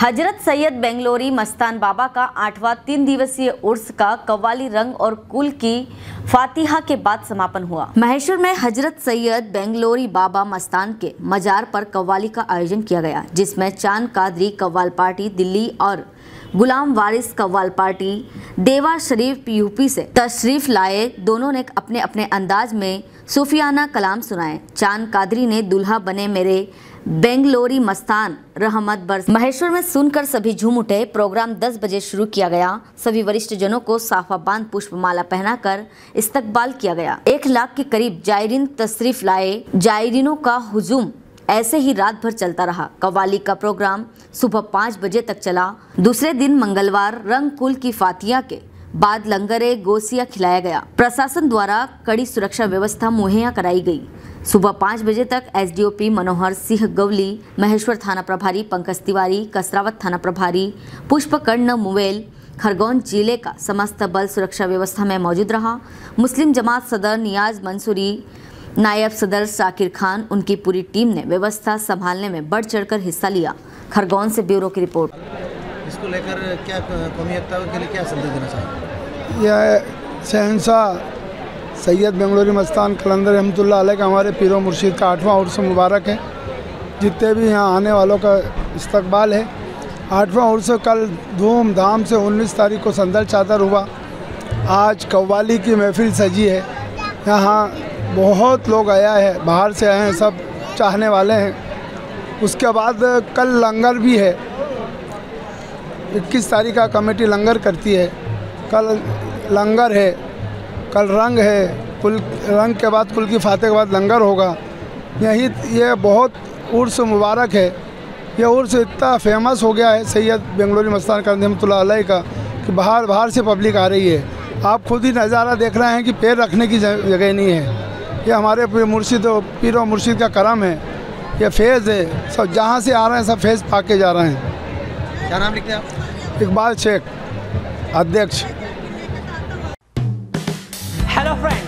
हज़रत सैयद बेंगलोरी मस्तान बाबा का आठवां तीन दिवसीय उर्स का कव्वाली रंग और कुल की फातिहा के बाद समापन हुआ। महेश्वर में हज़रत सैयद बेंगलोरी बाबा मस्तान के मजार पर कव्वाली का आयोजन किया गया, जिसमें चाँद कादरी कव्वाल पार्टी, दिल्ली और गुलाम वारिस कव्वाल पार्टी, देवा शरीफ यूपी से तशरीफ़ लाए। दोनों ने अपने अपने अंदाज में सूफियाना कलाम सुनाए। चाँद कादरी ने दुल्हा बने मेरे बेंगलोरी मस्तान, रहमत बरस। महेश्वर में सुनकर सभी झूम उठे। प्रोग्राम 10 बजे शुरू किया गया। सभी वरिष्ठ जनों को साफा बाँध, पुष्पमाला पहनाकर इस्तकबाल किया गया। एक लाख के करीब जायरीन तशरीफ़ लाए। जायरीनों का हुजूम ऐसे ही रात भर चलता रहा। कवाली का प्रोग्राम सुबह पाँच बजे तक चला। दूसरे दिन मंगलवार, रंग कुल की फातिया के बाद लंगरे, गोसिया खिलाया गया। प्रशासन द्वारा कड़ी सुरक्षा व्यवस्था मुहैया कराई गई। सुबह पाँच बजे तक एसडीओपी मनोहर सिंह गवली महेश्वर थाना प्रभारी पंकज तिवारी कसरावत थाना प्रभारी पुष्पकर्ण मुवेल खरगोन ज़िले का समस्त बल सुरक्षा व्यवस्था में मौजूद रहा। मुस्लिम जमात सदर नियाज मंसूरी नायब सदर साकिर खान उनकी पूरी टीम ने व्यवस्था संभालने में बढ़ चढ़कर हिस्सा लिया। खरगोन से ब्यूरो की रिपोर्ट। इसको लेकर क्या कौमी के लिए क्या संदेश देना चाहेंगे? यह शहनशाह सैयद बेंगलोरी मस्तान कलंदर रहमतुल्लाह अलैह का हमारे पीर मुर्शीद का आठवां उर्स मुबारक है। जितने भी यहाँ आने वालों का इस्तबाल है। आठवां उर्स कल धूमधाम से 19 तारीख को संदल चादर हुआ। आज कव्वाली की महफिल सजी है। यहाँ बहुत लोग आया है, बाहर से आए हैं, सब चाहने वाले हैं। उसके बाद कल लंगर भी है। इक्कीस तारीख का कमेटी लंगर करती है। कल लंगर है। कल रंग है कुल रंग के बाद कुल की फाते के बाद लंगर होगा। यही ये बहुत उर्स मुबारक है। ये उर्स इतना फ़ेमस हो गया है सैयद बेंगलोरी मस्तान का का कि बाहर बाहर से पब्लिक आ रही है। आप खुद ही नज़ारा देख रहे हैं कि पैर रखने की जगह नहीं है। ये हमारे मुर्शिद पीर और मुर्शिद का करम है। ये फ़ेज़ है। सब जहाँ से आ रहे हैं सब फ़ेज़ पा के जा रहे हैं। क्या नाम लिखते हैं आप? इकबाल शेख अध्यक्ष।